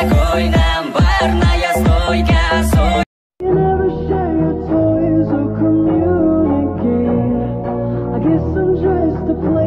i guess i'm Just a place.